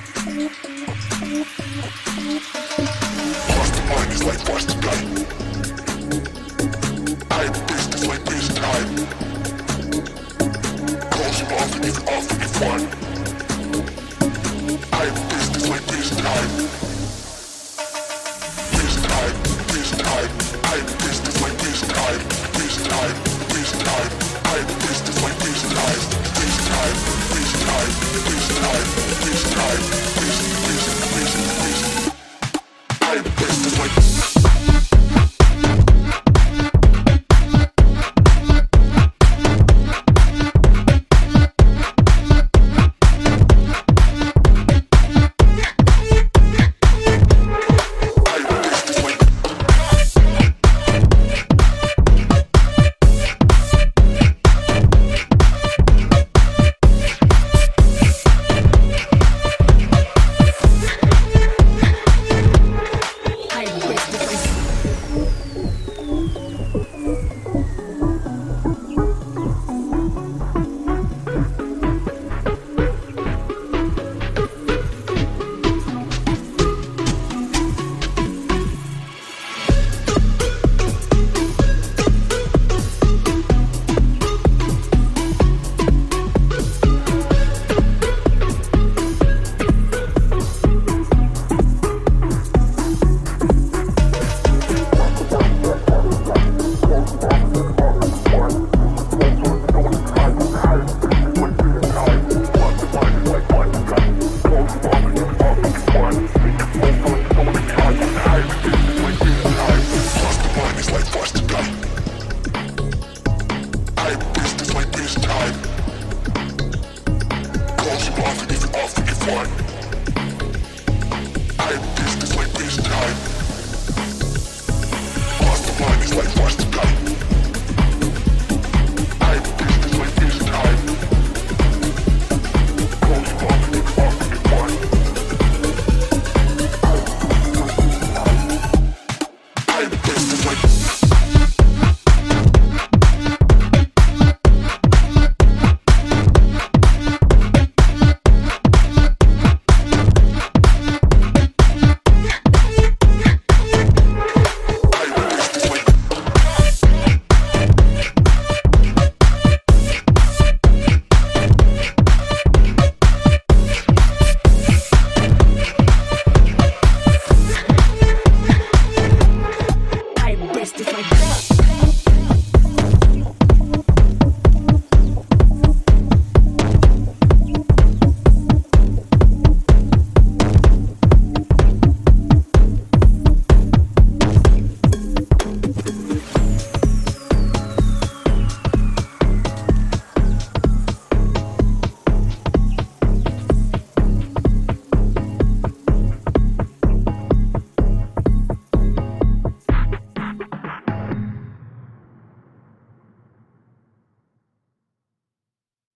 I have business like this time. one. I'm business like this time.